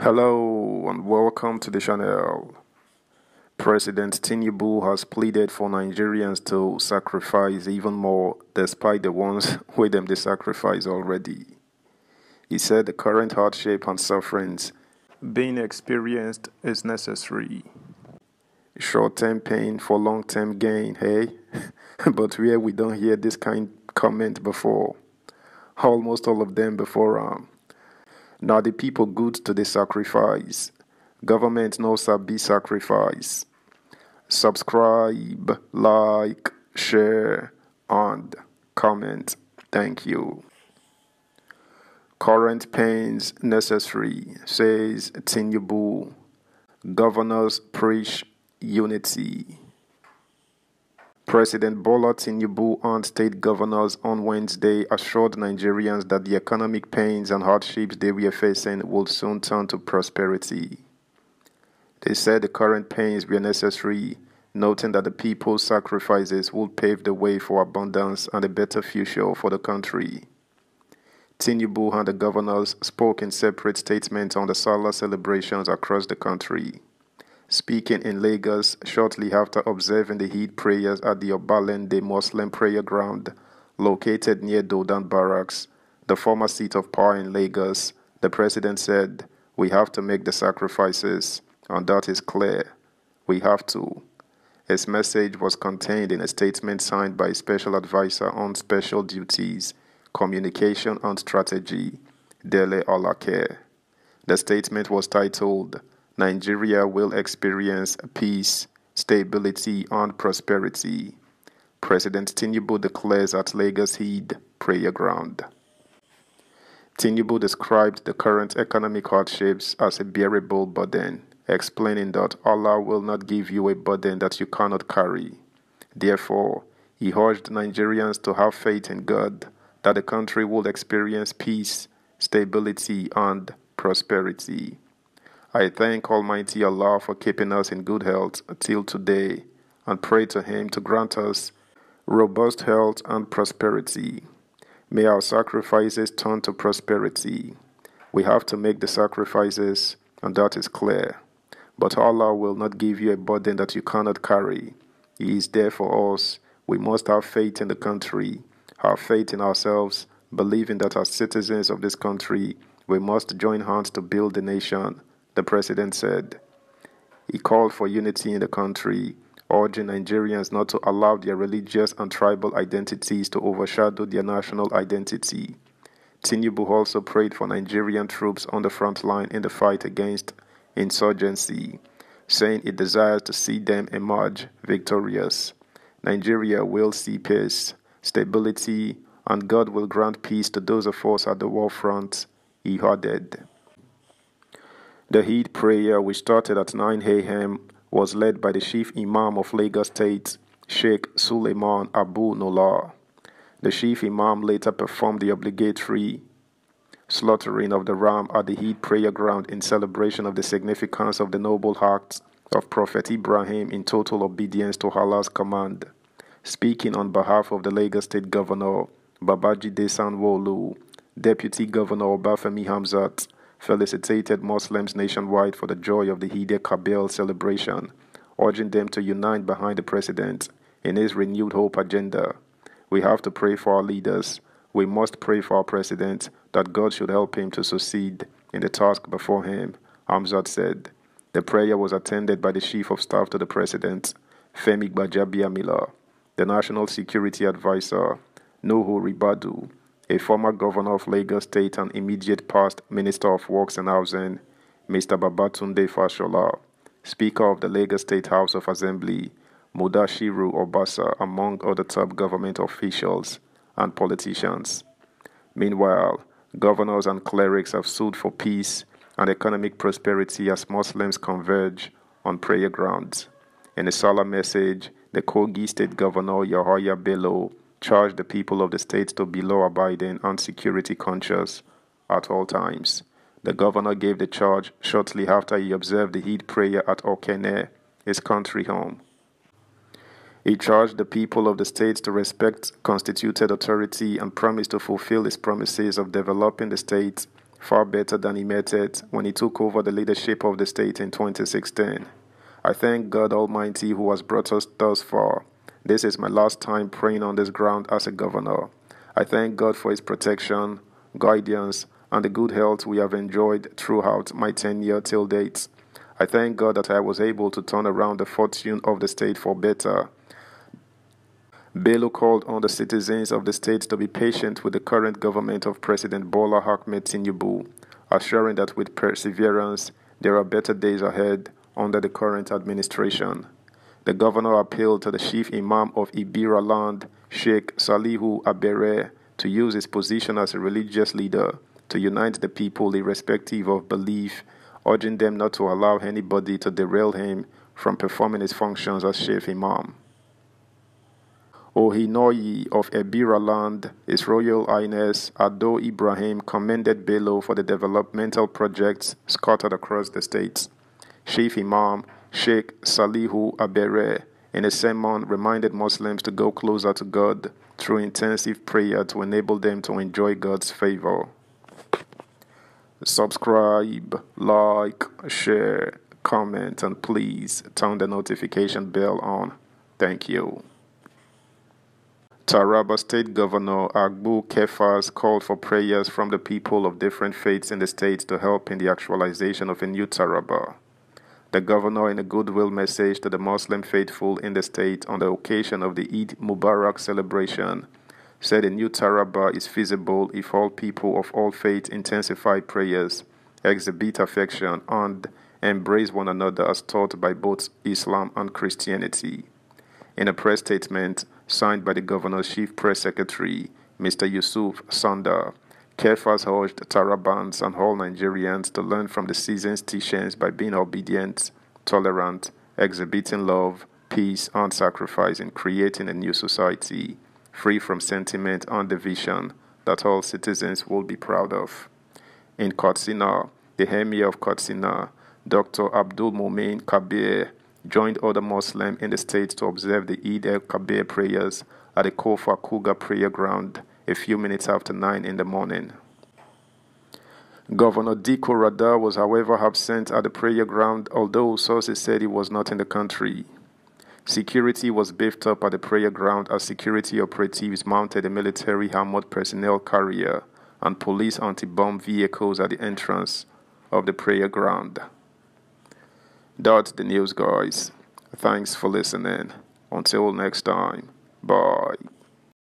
Hello and welcome to the channel. President Tinubu has pleaded for Nigerians to sacrifice even more despite the ones with them they sacrifice already. He said the current hardship and sufferings being experienced is necessary. Short term pain for long term gain, hey? but where we don't hear this kind comment before. Almost all of them before um now the people good to the sacrifice. Government a be sacrifice. Subscribe, like, share, and comment. Thank you. Current pains necessary, says Tinubu. Governors preach unity. President Bola Tinubu and state governors on Wednesday assured Nigerians that the economic pains and hardships they were facing would soon turn to prosperity. They said the current pains were necessary, noting that the people's sacrifices would pave the way for abundance and a better future for the country. Tinubu and the governors spoke in separate statements on the Salah celebrations across the country. Speaking in Lagos shortly after observing the Eid prayers at the Obalende Muslim prayer ground located near Dodan Barracks, the former seat of power in Lagos, the president said, We have to make the sacrifices, and that is clear. We have to. His message was contained in a statement signed by Special Advisor on Special Duties, Communication and Strategy, Dele Alake. The statement was titled, Nigeria will experience peace, stability, and prosperity. President Tinubu declares at Lagos Eid prayer ground. Tinubu described the current economic hardships as a bearable burden, explaining that Allah will not give you a burden that you cannot carry. Therefore, he urged Nigerians to have faith in God that the country will experience peace, stability, and prosperity. I thank Almighty Allah for keeping us in good health till today and pray to Him to grant us robust health and prosperity. May our sacrifices turn to prosperity. We have to make the sacrifices, and that is clear. But Allah will not give you a burden that you cannot carry. He is there for us. We must have faith in the country, have faith in ourselves, believing that as citizens of this country, we must join hands to build the nation the president said. He called for unity in the country, urging Nigerians not to allow their religious and tribal identities to overshadow their national identity. Tinubu also prayed for Nigerian troops on the front line in the fight against insurgency, saying he desires to see them emerge victorious. Nigeria will see peace, stability, and God will grant peace to those of us at the war front, he added. The Eid prayer, which started at 9 a.m., was led by the Chief Imam of Lagos State, Sheikh Suleiman Abu Nola. The Chief Imam later performed the obligatory slaughtering of the ram at the Eid prayer ground in celebration of the significance of the noble acts of Prophet Ibrahim in total obedience to Allah's command. Speaking on behalf of the Lagos State Governor, Babajide Sanwo-Olu, Deputy Governor Obafemi Hamzat, felicitated Muslims nationwide for the joy of the Eid Kabir celebration, urging them to unite behind the president in his renewed hope agenda. We have to pray for our leaders. We must pray for our president that God should help him to succeed in the task before him, Hamzat said. The prayer was attended by the Chief of Staff to the President, Femi Gbajabiamila, the National Security Advisor, Nuhu Ribadu, a former governor of Lagos State and immediate past Minister of Works and Housing, Mr. Babatunde Fashola, Speaker of the Lagos State House of Assembly, Mudashiru Obasa, among other top government officials and politicians. Meanwhile, governors and clerics have sued for peace and economic prosperity as Muslims converge on prayer grounds. In a solemn message, the Kogi State Governor Yahaya Bello charged the people of the state to be law abiding and security conscious at all times. The governor gave the charge shortly after he observed the Eid prayer at Okene, his country home. He charged the people of the state to respect constituted authority and promised to fulfill his promises of developing the state far better than he met it when he took over the leadership of the state in 2016. I thank God Almighty who has brought us thus far. This is my last time praying on this ground as a governor. I thank God for his protection, guidance, and the good health we have enjoyed throughout my tenure till date. I thank God that I was able to turn around the fortune of the state for better. Bello called on the citizens of the state to be patient with the current government of President Bola Ahmed Tinubu, assuring that with perseverance there are better days ahead under the current administration. The governor appealed to the chief imam of Ebira land, Sheikh Salihu Abere, to use his position as a religious leader to unite the people irrespective of belief, urging them not to allow anybody to derail him from performing his functions as chief imam. Ohinoyi of Ebira land, His Royal Highness Ado Ibrahim commended Bello for the developmental projects scattered across the states. Chief Imam Sheikh Salihu Abere in a sermon reminded Muslims to go closer to God through intensive prayer to enable them to enjoy God's favor. Subscribe, like, share, comment, and please turn the notification bell on. Thank you. Taraba State Governor Agbu Kefas called for prayers from the people of different faiths in the state to help in the actualization of a new Taraba. The governor, in a goodwill message to the Muslim faithful in the state on the occasion of the Eid Mubarak celebration, said a new Taraba is feasible if all people of all faiths intensify prayers, exhibit affection, and embrace one another as taught by both Islam and Christianity. In a press statement, signed by the governor's chief press secretary, Mr. Yusuf Sanda. Kefas urged Tarabans and all Nigerians to learn from the season's teachings by being obedient, tolerant, exhibiting love, peace, and sacrifice in creating a new society free from sentiment and division that all citizens will be proud of. In Katsina, the Emir of Katsina, Dr. Abdul Mumin Kabir, joined other Muslims in the state to observe the Eid el-Kabir prayers at the Kofar Guga prayer ground a few minutes after 9 in the morning. Governor Dikko Radda was however absent at the prayer ground although sources said he was not in the country. Security was beefed up at the prayer ground as security operatives mounted a military armored personnel carrier and police anti-bomb vehicles at the entrance of the prayer ground. That's the news, guys. Thanks for listening. Until next time, bye.